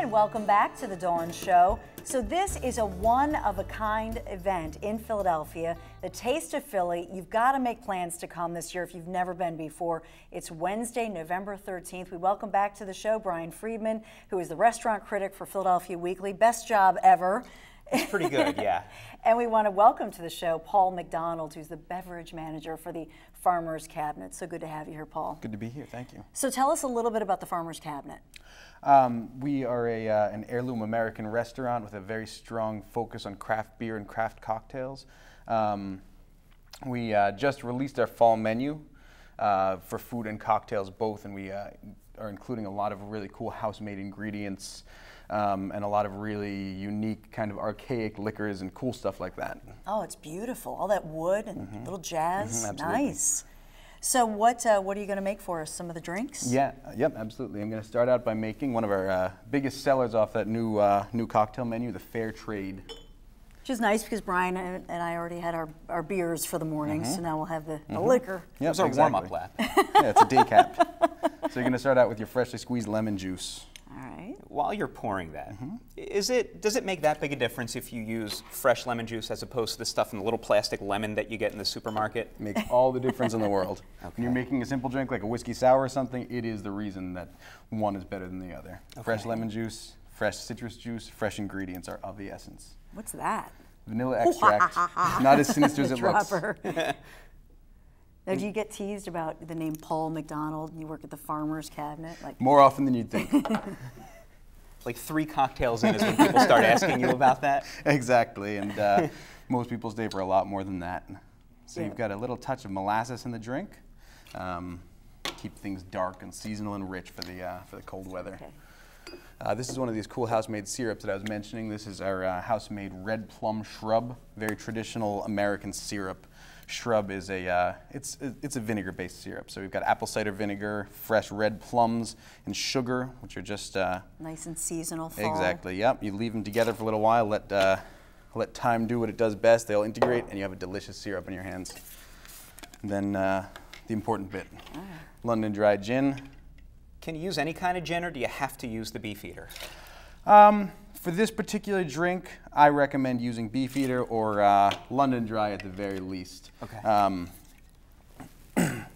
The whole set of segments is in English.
And welcome back to the Dawn Show. So, this is a one of a kind event in Philadelphia, the Taste of Philly. You've got to make plans to come this year if you've never been before. It's Wednesday, November 13th. We welcome back to the show Brian Freedman, who is the restaurant critic for Philadelphia Weekly. Best job ever. It's pretty good, yeah. and we want to welcome to the show Paul MacDonald, who's the beverage manager for the Farmers Cabinet. So good to have you here, Paul. Good to be here, thank you. So tell us a little bit about the Farmers Cabinet. Um, we are a, uh, an heirloom American restaurant with a very strong focus on craft beer and craft cocktails. Um, we uh, just released our fall menu uh, for food and cocktails both, and we uh, are including a lot of really cool house-made ingredients um, and a lot of really unique kind of archaic liquors and cool stuff like that. Oh, it's beautiful. All that wood and Mhm. little jazz. Mhm, nice. So what uh, what are you going to make for us? Some of the drinks? Yeah, yep, absolutely. I'm going to start out by making one of our uh, biggest sellers off that new uh, new cocktail menu, the Fair Trade. Which is nice because Brian and and I already had our, our beers for the morning, so Mhm. now we'll have the, the Mhm. liquor. Yep, Those are exactly. warm-up lap. yeah, it's a day cap. so you're going to start out with your freshly squeezed lemon juice. All right. While you're pouring that, Mm-hmm. Is it does it make that big a difference if you use fresh lemon juice as opposed to the stuff in the little plastic lemon that you get in the supermarket? Makes all the difference in the world. Okay. When you're making a simple drink like a whiskey sour or something, it is the reason that one is better than the other. Fresh lemon juice, fresh citrus juice, fresh ingredients are of the essence. What's that? Vanilla extract, not as sinister as The it looks. dropper. now, do you get teased about the name Paul MacDonald and you work at the Farmers Cabinet? Like, More often than you'd think. Like three cocktails in is when people start asking you about that. exactly, and uh, most people stay for a lot more than that. So Yeah. you've got a little touch of molasses in the drink. Um, keep things dark and seasonal and rich for the uh, for the cold weather. Okay. Uh, this is one of these cool house-made syrups that I was mentioning. This is our uh, house-made red plum shrub, very traditional American syrup. Shrub is a uh, it's it's a vinegar-based syrup. So we've got apple cider vinegar, fresh red plums, and sugar, which are just uh, nice and seasonal fall. Exactly. Yep. You leave them together for a little while. Let uh, let time do what it does best. They'll integrate, and you have a delicious syrup in your hands. And then uh, the important bit: London Dry Gin. Can you use any kind of gin, or do you have to use the beefeater? Um, for this particular drink, I recommend using Beefeater or uh, London Dry at the very least. Okay. Um,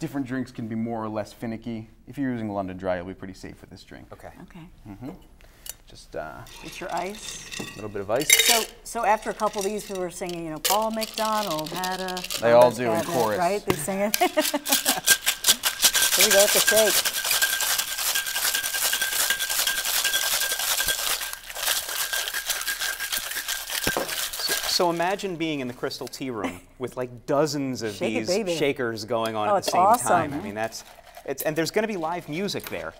different drinks can be more or less finicky. If you're using London Dry, you'll be pretty safe with this drink. Okay. Okay. Mm -hmm. Just uh, Get your ice. a little bit of ice. So, so after a couple of these who were singing, you know, Paul MacDonald had a. They all do in chorus. right? They sing it. Here we go with the shake. So imagine being in the Crystal Tea Room with like dozens of Shake it, these baby. shakers going on Oh, at it's the same awesome. time. I mean, that's it's and there's going to be live music there,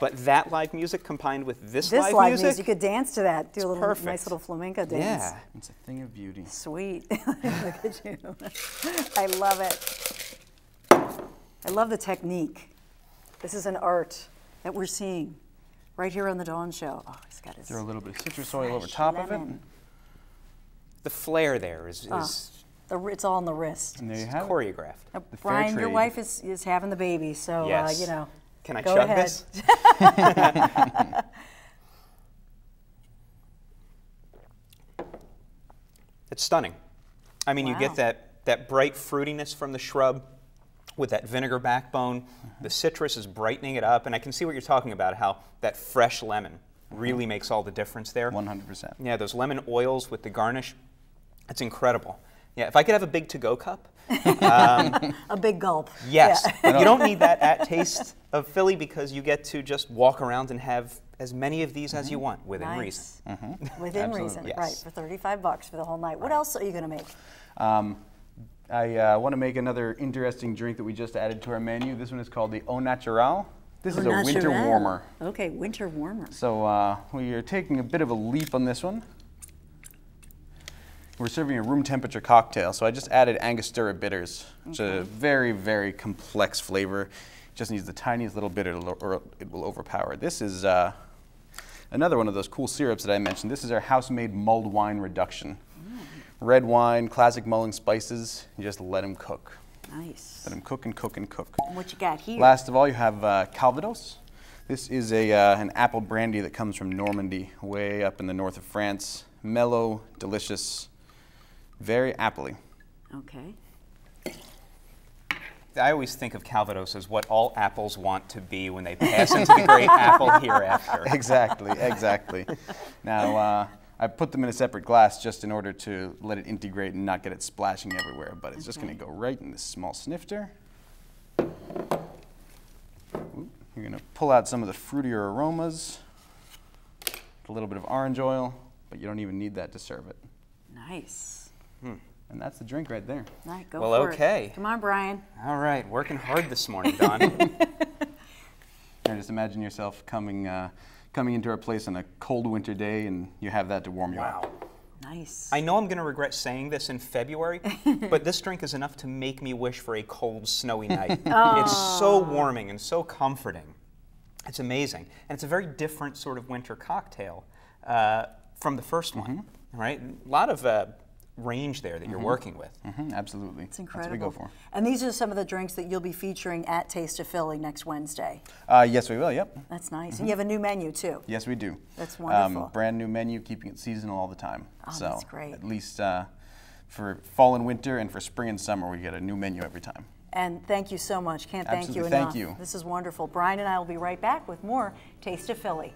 but that live music combined with this, This live, live music, music, you could dance to that. Do a little perfect. nice little flamenco dance. yeah. It's a thing of beauty. Sweet. Look at you. I love it. I love the technique. This is an art that we're seeing right here on the Dawn Show. Oh, he's got his. Throw a little bit of citrus oil over fresh top of it. lemon. The flair there is, is Ah, The, it's all in the wrist. And there you have it. choreographed. Now, the fair Brian, your wife is, is having the baby, so Yes. uh, you know. Can I go chug ahead. this? It's stunning. I mean, you get that, that bright fruitiness from the shrub with that vinegar backbone. The citrus is brightening it up, and I can see what you're talking about, how that fresh lemon really makes all the difference there. 100%. Yeah, those lemon oils with the garnish, it's incredible. Yeah, if I could have a big to-go cup, A big gulp. Yes, Yeah. you don't need that at Taste of Philly because you get to just walk around and have as many of these as you want within reason. Nice. Within Absolutely. reason, Yes. right? For thirty-five bucks for the whole night. What else are you going to make? Um, I uh, want to make another interesting drink that we just added to our menu. This one is called the Au Natural. This is a winter warmer. Okay, winter warmer. So uh, we are taking a bit of a leap on this one. We're serving a room temperature cocktail, so I just added Angostura bitters. It's a very, very complex flavor. Just needs the tiniest little bit, or it will overpower. This is uh, another one of those cool syrups that I mentioned. This is our house-made mulled wine reduction. Red wine, classic mulling spices. You just let them cook. Nice. Let them cook and cook and cook. And what you got here? Last of all, you have uh, Calvados. This This is a, uh, an apple brandy that comes from Normandy, way up in the north of France. Mellow, delicious, very appley. Okay. I always think of Calvados as what all apples want to be when they pass into the great apple hereafter. exactly, exactly. now, uh, I put them in a separate glass just in order to let it integrate and not get it splashing everywhere, but it's just going to go right in this small snifter. Ooh, You're going to pull out some of the fruitier aromas, a little bit of orange oil, but you don't even need that to serve it. Nice. And that's the drink right there. All right, go Well, for it. okay. Come on, Brian. All right, working hard this morning, Dawn. And just imagine yourself coming, uh, coming into our place on a cold winter day, and you have that to warm you up. Nice. I know I'm going to regret saying this in February, but this drink is enough to make me wish for a cold, snowy night. It's so warming and so comforting. It's amazing. And it's a very different sort of winter cocktail uh, from the first one, right? A lot of uh, range there that you're working with. Mhm, absolutely. It's incredible. That's incredible. what we go for. And these are some of the drinks that you'll be featuring at Taste of Philly next Wednesday. Uh, yes, we will. Yep. That's nice. And you have a new menu too. Yes, we do. That's wonderful. Um, brand new menu, keeping it seasonal all the time. Oh, so that's great. At least uh, for fall and winter, and for spring and summer, we get a new menu every time. And thank you so much. Can't thank you enough. Thank you. This is wonderful. Brian and I will be right back with more Taste of Philly.